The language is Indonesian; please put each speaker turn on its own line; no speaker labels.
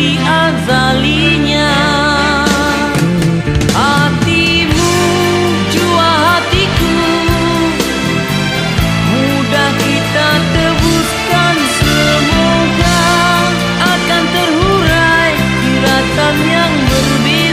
sejati azalinya. Hatimu jua hatiku. Mudah kita tebuskan Semoga akan terhurai Kiratan yang berbeda.